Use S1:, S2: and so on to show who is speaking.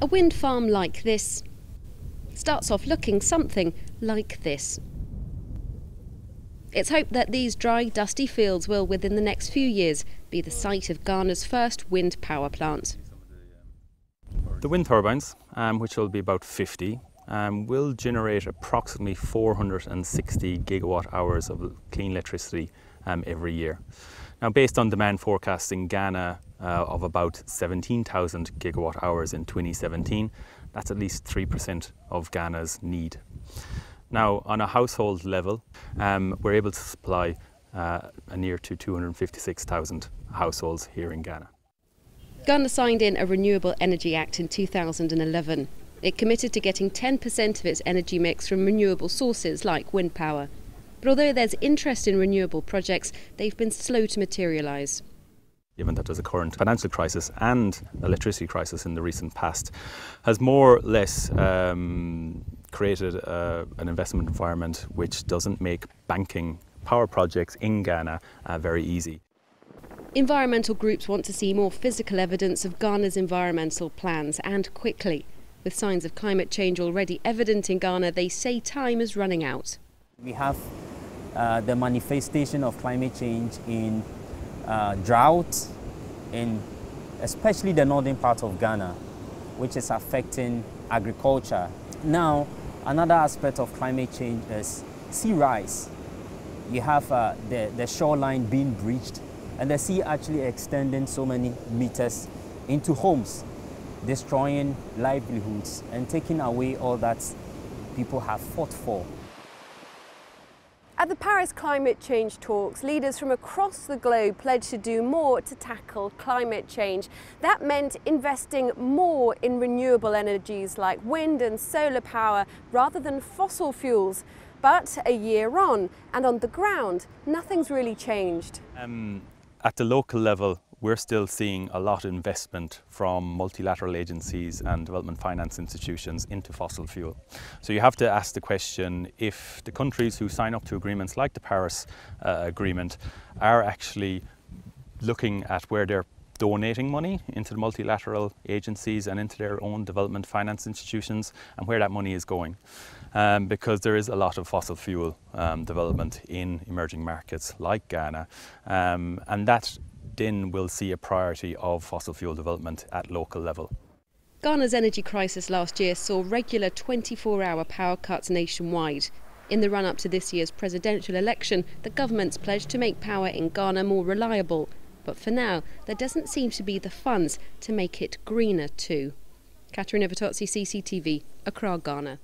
S1: A wind farm like this starts off looking something like this. It's hoped that these dry, dusty fields will, within the next few years, be the site of Ghana's first wind power plant.
S2: The wind turbines, um, which will be about 50, um, will generate approximately 460 gigawatt hours of clean electricity um, every year. Now, based on demand forecasting, Ghana uh, of about 17,000 gigawatt hours in 2017, that's at least 3% of Ghana's need. Now, on a household level, um, we're able to supply uh, a near to 256,000 households here in Ghana.
S1: Ghana signed in a Renewable Energy Act in 2011. It committed to getting 10% of its energy mix from renewable sources like wind power. But although there's interest in renewable projects, they've been slow to materialise.
S2: Given that there's a current financial crisis and electricity crisis in the recent past, has more or less um, created uh, an investment environment which doesn't make banking power projects in Ghana uh, very easy.
S1: Environmental groups want to see more physical evidence of Ghana's environmental plans and quickly. With signs of climate change already evident in Ghana, they say time is running out.
S3: We have uh, the manifestation of climate change in uh, drought, in especially the northern part of Ghana, which is affecting agriculture. Now, another aspect of climate change is sea rise. You have uh, the, the shoreline being breached and the sea actually extending so many meters into homes, destroying livelihoods and taking away all that people have fought for.
S4: At the Paris climate change talks, leaders from across the globe pledged to do more to tackle climate change. That meant investing more in renewable energies like wind and solar power rather than fossil fuels. But a year on, and on the ground, nothing's really changed.
S2: Um, at the local level, we're still seeing a lot of investment from multilateral agencies and development finance institutions into fossil fuel. So you have to ask the question if the countries who sign up to agreements like the Paris uh, Agreement are actually looking at where they're donating money into the multilateral agencies and into their own development finance institutions and where that money is going. Um, because there is a lot of fossil fuel um, development in emerging markets like Ghana, um, and that then will see a priority of fossil fuel development at local level.
S1: Ghana's energy crisis last year saw regular 24 hour power cuts nationwide. In the run up to this year's presidential election, the government's pledged to make power in Ghana more reliable. But for now, there doesn't seem to be the funds to make it greener too. Katerina Vittozzi, CCTV, Accra, Ghana.